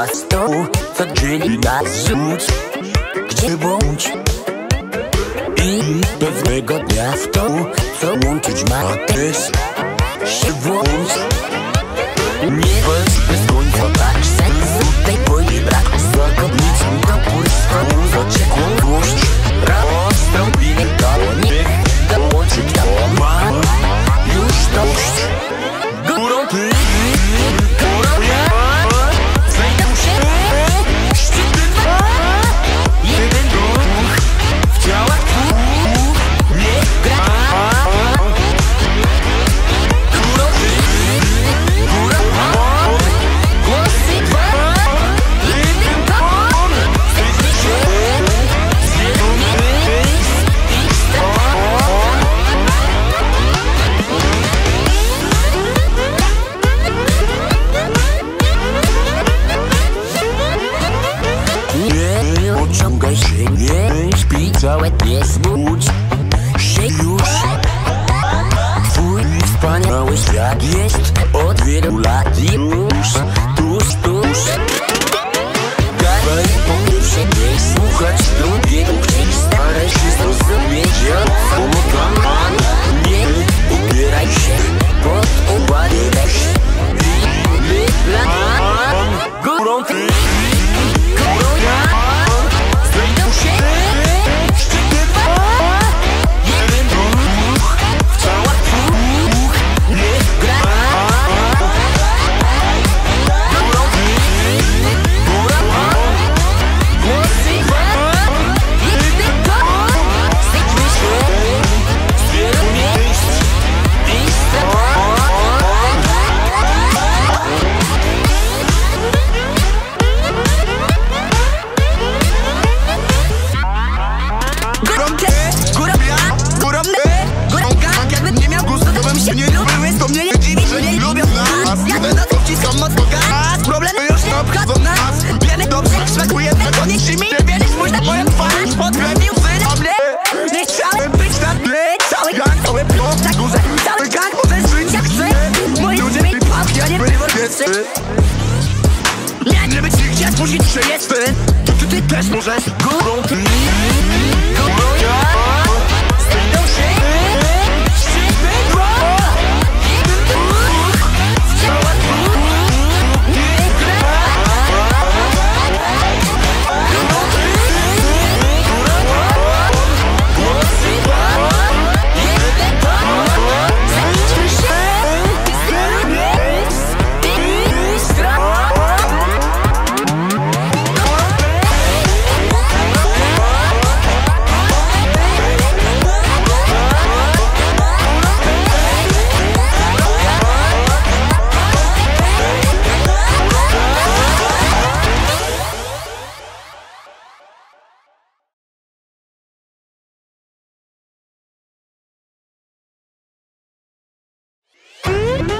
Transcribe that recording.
miasto Zaczęli nas rzuć Gdzie bądź? I pewnego dnia w to Co łączyć ma też Się włącz Nie bądź bez końca Tak Całe dnie zbudź się już Twój wspaniały świat jest od wielu lat już tuż, tuż Dawaj po pierwsze nie słuchać drugiego Chcieć staraj się zrozumieć jak pomogam Nie ubieraj się pod obady weź Górą ty się nie lubił, to mnie nie dziwi, że nie lubią nas. Jakby na to wciskam mocno gaz Problemy już nie obchodzą nas. Wiemy dobrze, jak smakujemy To mi nie wierzyć, spójrz na moją twarz Podkręcił syn o mnie. Nie chciałem być na tle Cały gang, cały blok na górze Cały gang może żyć jak chce. Moi ludzie mi pach, ja nie wyworscy Nie, żeby ci chcieć, musisz, że jestem To ty też możesz Górą